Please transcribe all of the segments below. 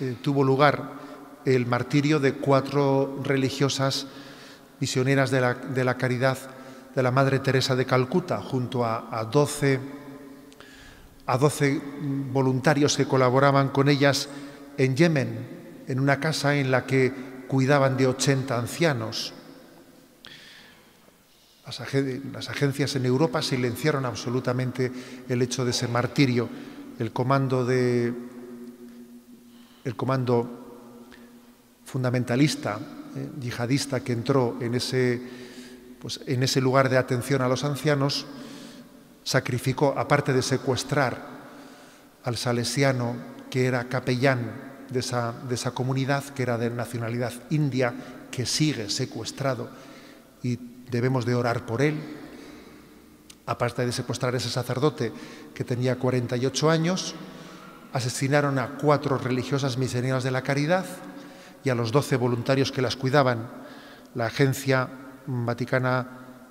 eh, tuvo lugar el martirio de cuatro religiosas misioneras de la, caridad de la Madre Teresa de Calcuta, junto a, a, 12, a 12 voluntarios que colaboraban con ellas en Yemen, en una casa en la que cuidaban de 80 ancianos. Las, agencias en Europa silenciaron absolutamente el hecho de ese martirio. El comando, de, el comando fundamentalista, eh, yihadista que entró en ese, pues, en ese lugar de atención a los ancianos, sacrificó, aparte de secuestrar al salesiano que era capellán de esa, de esa comunidad, que era de nacionalidad india, que sigue secuestrado y debemos de orar por él. Aparte de secuestrar a ese sacerdote que tenía 48 años, asesinaron a cuatro religiosas misioneras de la caridad y a los 12 voluntarios que las cuidaban. La agencia vaticana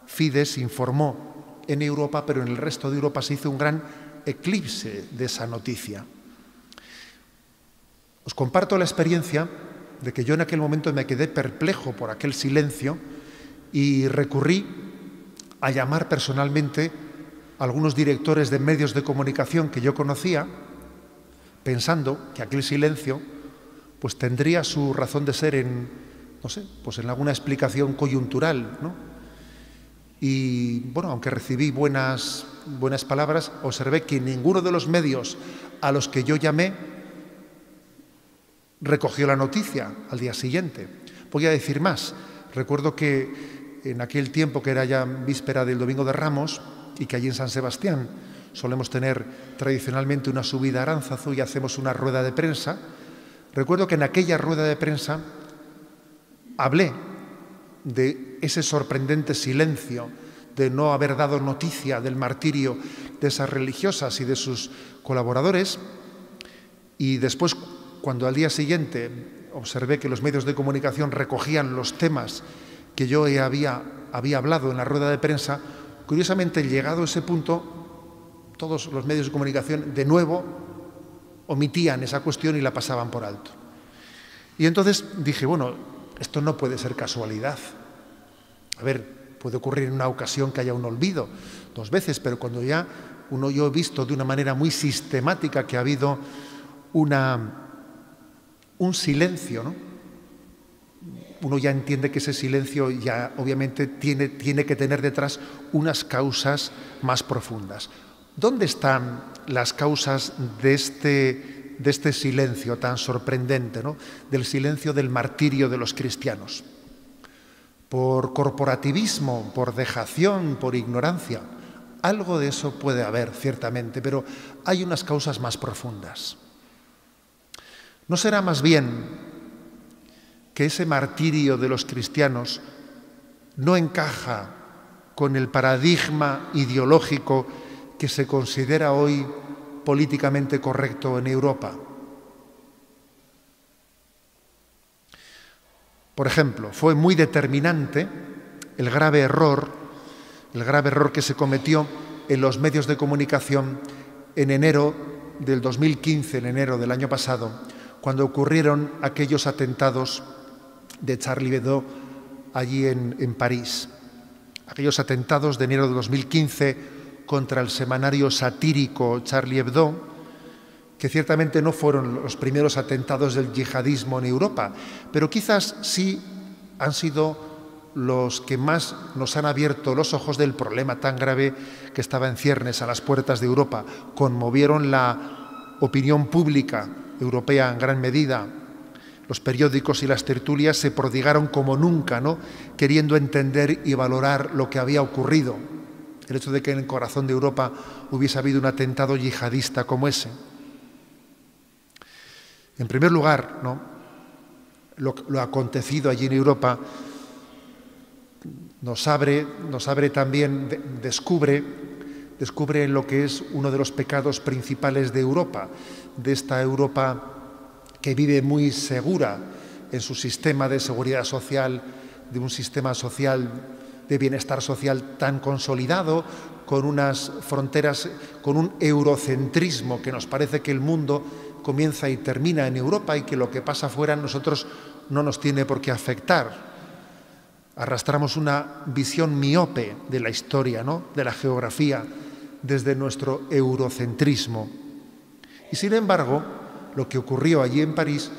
Fides informó en Europa, pero en el resto de Europa se hizo un gran eclipse de esa noticia. Os comparto la experiencia de que yo en aquel momento me quedé perplejo por aquel silencio y recurrí a llamar personalmente a algunos directores de medios de comunicación que yo conocía, pensando que aquel silencio pues tendría su razón de ser en, no sé, pues en alguna explicación coyuntural, ¿no? Y bueno, aunque recibí buenas, buenas palabras, observé que ninguno de los medios a los que yo llamé recogió la noticia al día siguiente. Voy a decir más. Recuerdo que en aquel tiempo que era ya víspera del Domingo de Ramos y que allí en San Sebastián solemos tener tradicionalmente una subida a Aránzazu y hacemos una rueda de prensa, recuerdo que en aquella rueda de prensa hablé de ese sorprendente silencio de no haber dado noticia del martirio de esas religiosas y de sus colaboradores. Y después cuando al día siguiente observé que los medios de comunicación recogían los temas que yo había, había hablado en la rueda de prensa, curiosamente, llegado a ese punto, todos los medios de comunicación de nuevo omitían esa cuestión y la pasaban por alto. Y entonces dije, bueno, esto no puede ser casualidad. A ver, puede ocurrir en una ocasión que haya un olvido, dos veces, pero cuando ya uno yo he visto de una manera muy sistemática que ha habido una, un silencio, ¿no? uno ya entiende que ese silencio ya obviamente tiene, tiene que tener detrás unas causas más profundas. ¿Dónde están las causas de este, de este silencio tan sorprendente, ¿no? del silencio del martirio de los cristianos? Por corporativismo, por dejación, por ignorancia. Algo de eso puede haber, ciertamente, pero hay unas causas más profundas. ¿No será más bien que ese martirio de los cristianos no encaja con el paradigma ideológico que se considera hoy políticamente correcto en Europa. Por ejemplo, fue muy determinante el grave error, el grave error que se cometió en los medios de comunicación en enero del 2015, en enero del año pasado, cuando ocurrieron aquellos atentados de Charlie Hebdo allí en, en París. Aquellos atentados de enero de 2015 contra el semanario satírico Charlie Hebdo, que ciertamente no fueron los primeros atentados del yihadismo en Europa, pero quizás sí han sido los que más nos han abierto los ojos del problema tan grave que estaba en ciernes a las puertas de Europa. Conmovieron la opinión pública europea en gran medida los periódicos y las tertulias se prodigaron como nunca, ¿no? queriendo entender y valorar lo que había ocurrido. El hecho de que en el corazón de Europa hubiese habido un atentado yihadista como ese. En primer lugar, ¿no? lo, acontecido allí en Europa nos abre, nos abre también, descubre, descubre lo que es uno de los pecados principales de Europa, de esta Europa que vive muy segura en su sistema de seguridad social, de un sistema social de bienestar social tan consolidado, con unas fronteras, con un eurocentrismo que nos parece que el mundo comienza y termina en Europa y que lo que pasa fuera a nosotros no nos tiene por qué afectar. Arrastramos una visión miope de la historia, ¿no? de la geografía, desde nuestro eurocentrismo. Y sin embargo, lo que ocurrió allí en París,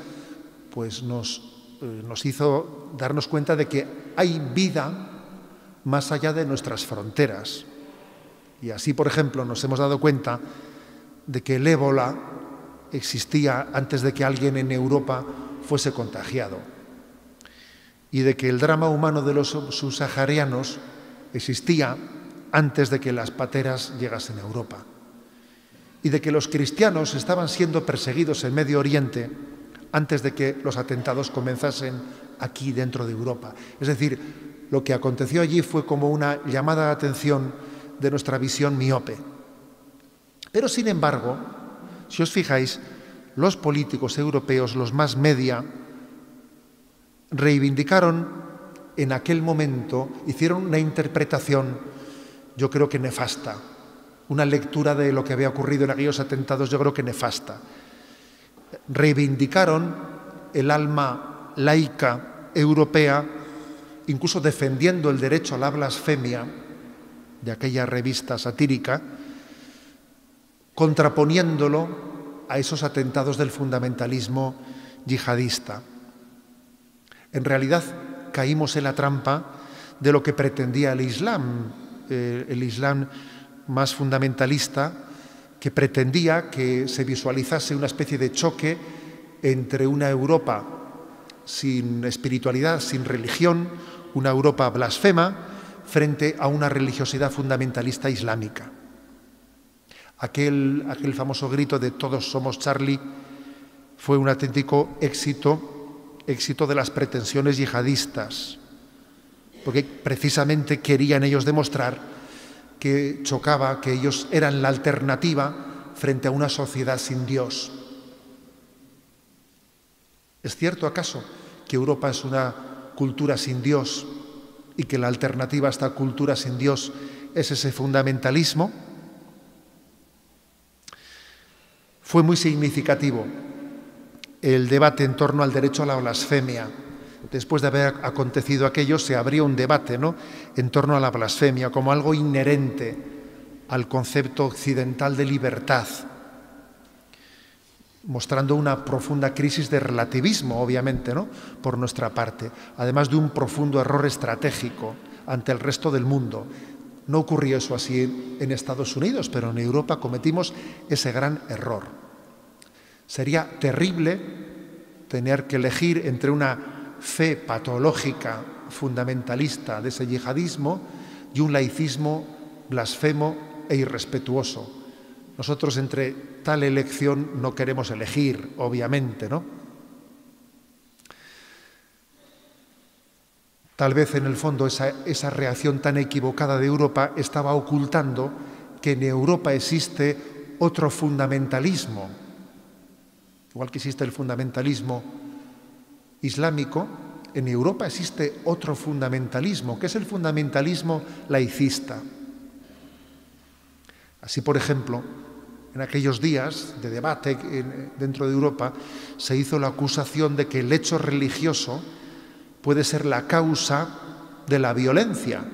pues nos, eh, nos hizo darnos cuenta de que hay vida más allá de nuestras fronteras. Y así, por ejemplo, nos hemos dado cuenta de que el ébola existía antes de que alguien en Europa fuese contagiado y de que el drama humano de los subsaharianos existía antes de que las pateras llegasen a Europa y de que los cristianos estaban siendo perseguidos en Medio Oriente antes de que los atentados comenzasen aquí dentro de Europa. Es decir, lo que aconteció allí fue como una llamada de atención de nuestra visión miope. Pero sin embargo, si os fijáis, los políticos europeos, los más media, reivindicaron en aquel momento, hicieron una interpretación, yo creo que nefasta, una lectura de lo que había ocurrido en aquellos atentados, yo creo que nefasta. Reivindicaron el alma laica europea, incluso defendiendo el derecho a la blasfemia de aquella revista satírica, contraponiéndolo a esos atentados del fundamentalismo yihadista. En realidad caímos en la trampa de lo que pretendía el Islam, eh, el Islam más fundamentalista, que pretendía que se visualizase una especie de choque entre una Europa sin espiritualidad, sin religión, una Europa blasfema, frente a una religiosidad fundamentalista islámica. Aquel, aquel famoso grito de todos somos Charlie fue un auténtico éxito, éxito de las pretensiones yihadistas, porque precisamente querían ellos demostrar que chocaba, que ellos eran la alternativa frente a una sociedad sin Dios. ¿Es cierto acaso que Europa es una cultura sin Dios y que la alternativa a esta cultura sin Dios es ese fundamentalismo? Fue muy significativo el debate en torno al derecho a la blasfemia. Después de haber acontecido aquello, se abrió un debate ¿no? en torno a la blasfemia como algo inherente al concepto occidental de libertad, mostrando una profunda crisis de relativismo, obviamente, ¿no? por nuestra parte, además de un profundo error estratégico ante el resto del mundo. No ocurrió eso así en Estados Unidos, pero en Europa cometimos ese gran error. Sería terrible tener que elegir entre una fe patológica fundamentalista de ese yihadismo y un laicismo blasfemo e irrespetuoso. Nosotros entre tal elección no queremos elegir, obviamente, ¿no? Tal vez en el fondo esa, esa, reacción tan equivocada de Europa estaba ocultando que en Europa existe otro fundamentalismo. Igual que existe el fundamentalismo islámico, en Europa existe otro fundamentalismo, que es el fundamentalismo laicista. Así, por ejemplo, en aquellos días de debate dentro de Europa se hizo la acusación de que el hecho religioso puede ser la causa de la violencia,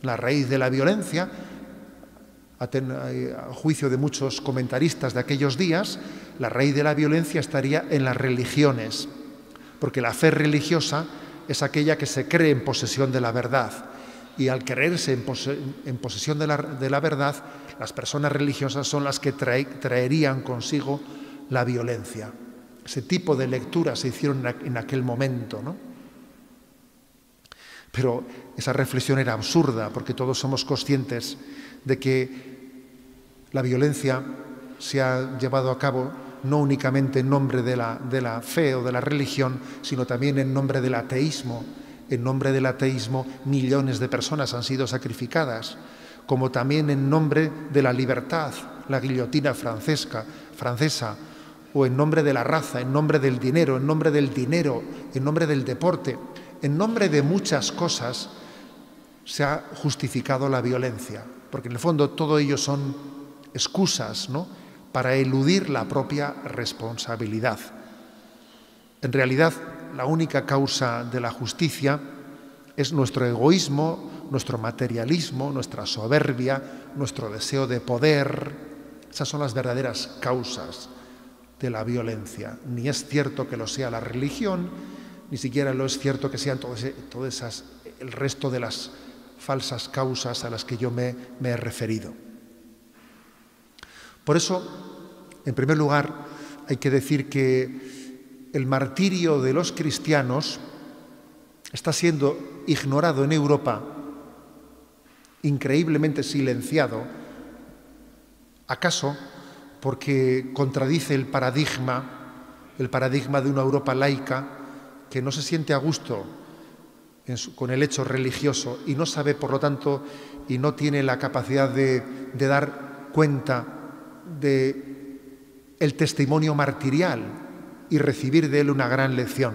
la raíz de la violencia, a, juicio de muchos comentaristas de aquellos días, la raíz de la violencia estaría en las religiones, porque la fe religiosa es aquella que se cree en posesión de la verdad, y al creerse en, posesión de la, verdad, las personas religiosas son las que traerían consigo la violencia. Ese tipo de lecturas se hicieron en aquel momento, ¿no? Pero esa reflexión era absurda porque todos somos conscientes de que la violencia se ha llevado a cabo no únicamente en nombre de la fe o de la religión, sino también en nombre del ateísmo. En nombre del ateísmo millones de personas han sido sacrificadas, como también en nombre de la libertad, la guillotina francesca, francesa, o en nombre de la raza, en nombre del dinero, en nombre del dinero, en nombre del deporte en nombre de muchas cosas se ha justificado la violencia, porque en el fondo todo ello son excusas ¿no? para eludir la propia responsabilidad. En realidad, la única causa de la justicia es nuestro egoísmo, nuestro materialismo, nuestra soberbia, nuestro deseo de poder. Esas son las verdaderas causas de la violencia. Ni es cierto que lo sea la religión, ni siquiera lo es cierto que sean todas, esas, el resto de las falsas causas a las que yo me, me he referido. Por eso, en primer lugar, hay que decir que el martirio de los cristianos está siendo ignorado en Europa, increíblemente silenciado, acaso porque contradice el paradigma, el paradigma de una Europa laica que no se siente a gusto con el hecho religioso y no sabe, por lo tanto, y no tiene la capacidad de, de dar cuenta de el testimonio martirial y recibir de él una gran lección.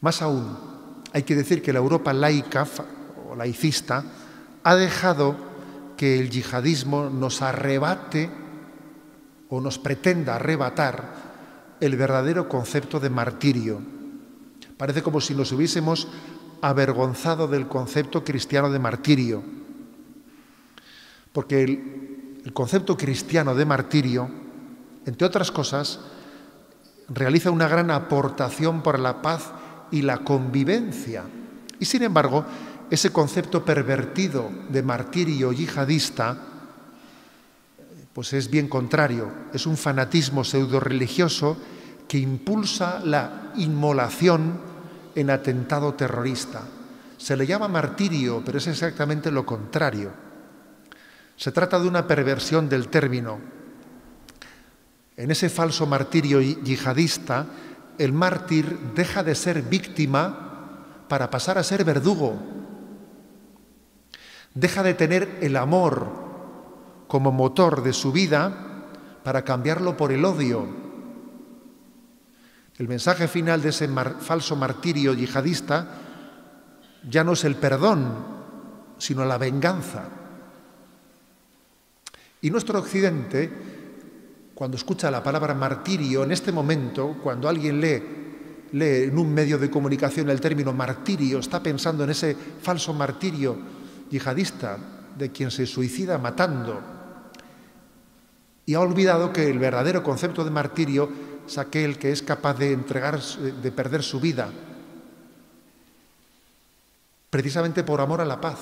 Más aún, hay que decir que la Europa laica o laicista ha dejado que el yihadismo nos arrebate o nos pretenda arrebatar el verdadero concepto de martirio. Parece como si nos hubiésemos avergonzado del concepto cristiano de martirio. Porque el, concepto cristiano de martirio, entre otras cosas, realiza una gran aportación para la paz y la convivencia. Y sin embargo, ese concepto pervertido de martirio yihadista, pues es bien contrario, es un fanatismo pseudo religioso que impulsa la inmolación en atentado terrorista. Se le llama martirio, pero es exactamente lo contrario. Se trata de una perversión del término. En ese falso martirio yihadista, el mártir deja de ser víctima para pasar a ser verdugo. Deja de tener el amor como motor de su vida para cambiarlo por el odio. El mensaje final de ese falso martirio yihadista ya no es el perdón, sino la venganza. Y nuestro occidente cuando escucha la palabra martirio, en este momento, cuando alguien lee, lee en un medio de comunicación el término martirio, está pensando en ese falso martirio yihadista de quien se suicida matando. Y ha olvidado que el verdadero concepto de martirio es aquel que es capaz de entregar, de perder su vida, precisamente por amor a la paz.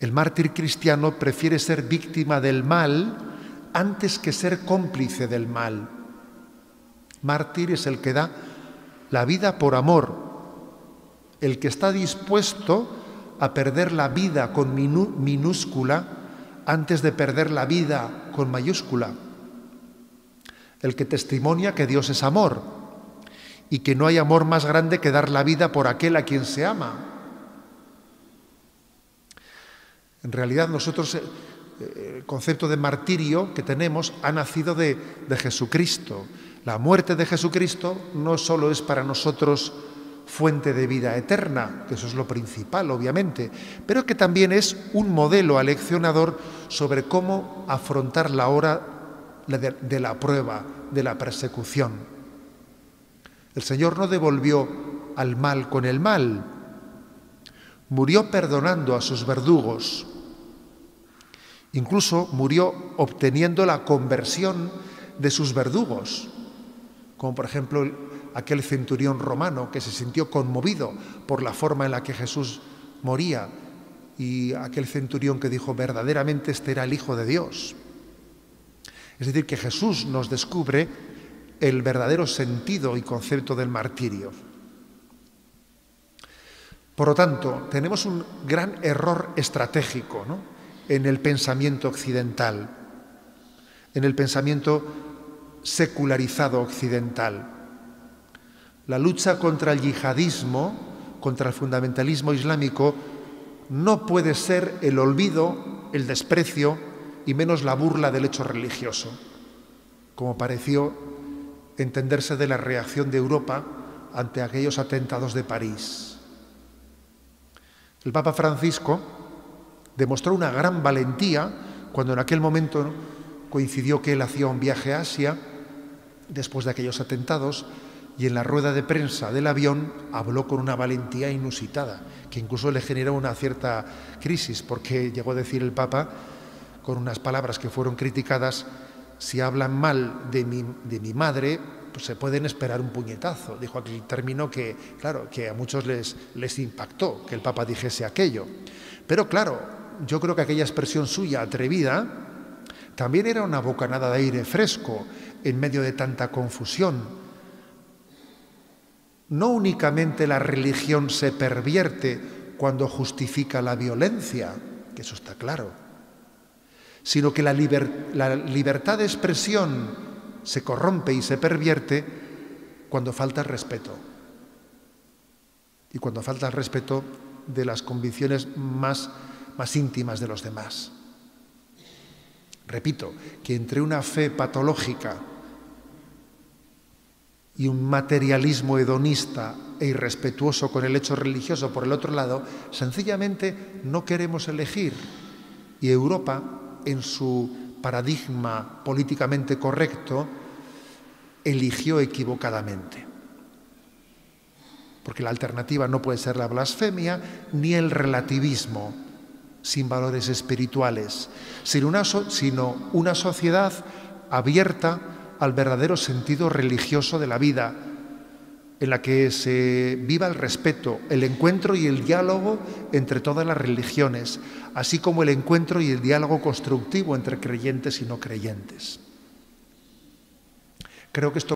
El mártir cristiano prefiere ser víctima del mal antes que ser cómplice del mal. Mártir es el que da la vida por amor, el que está dispuesto a perder la vida con minúscula antes de perder la vida con mayúscula, el que testimonia que Dios es amor y que no hay amor más grande que dar la vida por aquel a quien se ama. En realidad nosotros eh, eh, el concepto de martirio que tenemos ha nacido de, de Jesucristo. La muerte de Jesucristo no solo es para nosotros fuente de vida eterna, que eso es lo principal, obviamente, pero que también es un modelo aleccionador sobre cómo afrontar la hora de la prueba, de la persecución. El Señor no devolvió al mal con el mal, murió perdonando a sus verdugos, Incluso murió obteniendo la conversión de sus verdugos, como por ejemplo aquel centurión romano que se sintió conmovido por la forma en la que Jesús moría y aquel centurión que dijo verdaderamente este era el Hijo de Dios. Es decir, que Jesús nos descubre el verdadero sentido y concepto del martirio. Por lo tanto, tenemos un gran error estratégico, ¿no? En el pensamiento occidental, en el pensamiento secularizado occidental. La lucha contra el yihadismo, contra el fundamentalismo islámico, no puede ser el olvido, el desprecio y menos la burla del hecho religioso, como pareció entenderse de la reacción de Europa ante aquellos atentados de París. El Papa Francisco demostró una gran valentía cuando en aquel momento coincidió que él hacía un viaje a Asia después de aquellos atentados y en la rueda de prensa del avión habló con una valentía inusitada, que incluso le generó una cierta crisis, porque llegó a decir el Papa, con unas palabras que fueron criticadas, si hablan mal de mi, de mi madre, pues se pueden esperar un puñetazo. Dijo aquel término que, claro, que a muchos les, les impactó que el Papa dijese aquello. Pero claro, yo creo que aquella expresión suya atrevida también era una bocanada de aire fresco en medio de tanta confusión. No únicamente la religión se pervierte cuando justifica la violencia, que eso está claro, sino que la, libertad de expresión se corrompe y se pervierte cuando falta respeto. Y cuando falta respeto de las convicciones más, más íntimas de los demás. Repito, que entre una fe patológica y un materialismo hedonista e irrespetuoso con el hecho religioso por el otro lado, sencillamente no queremos elegir. Y Europa, en su paradigma políticamente correcto, eligió equivocadamente. Porque la alternativa no puede ser la blasfemia ni el relativismo sin valores espirituales, sino una, sociedad abierta al verdadero sentido religioso de la vida, en la que se viva el respeto, el encuentro y el diálogo entre todas las religiones, así como el encuentro y el diálogo constructivo entre creyentes y no creyentes. Creo que esto